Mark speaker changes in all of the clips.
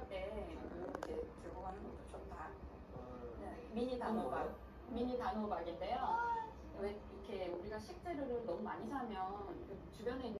Speaker 1: 할때 이렇게 들고 가는 것도 좋다.
Speaker 2: 어,
Speaker 1: 네, 미니 단호박. 미니 단호박인데요. 왜 이렇게 우리가 식재료를 너무 많이 사면 그 주변에 있는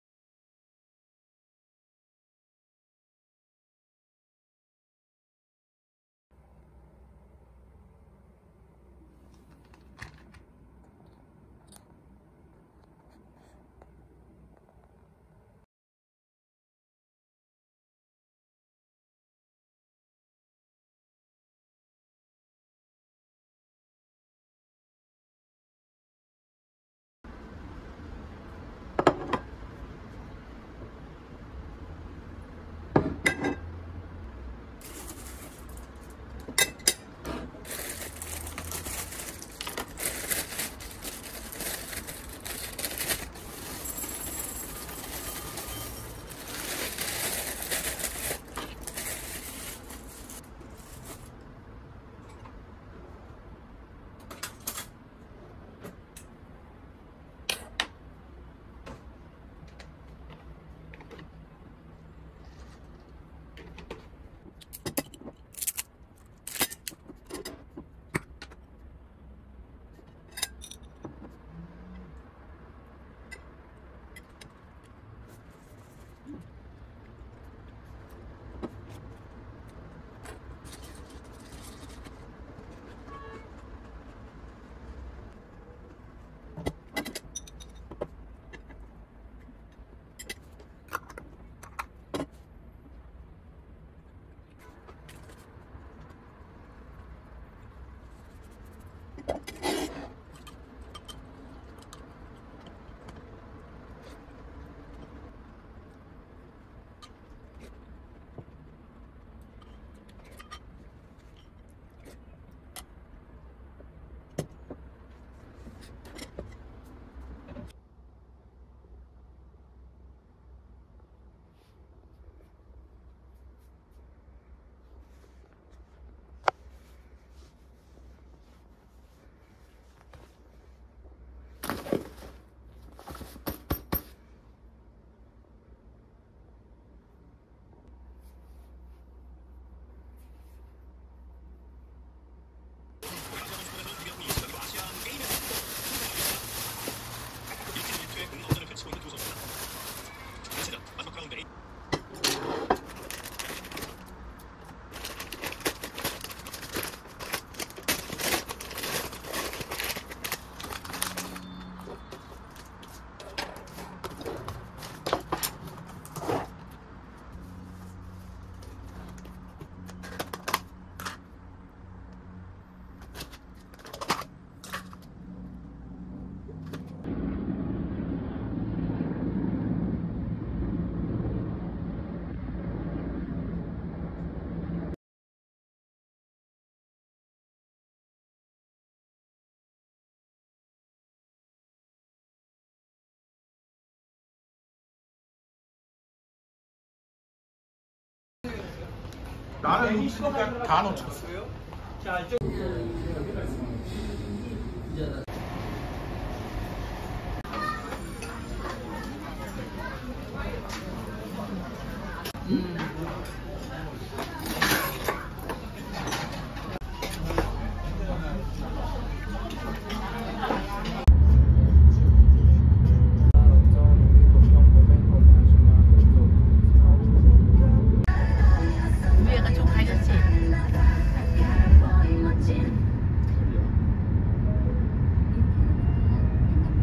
Speaker 2: 나는 놓치니까 다 놓쳤어.
Speaker 3: 자, 이쪽.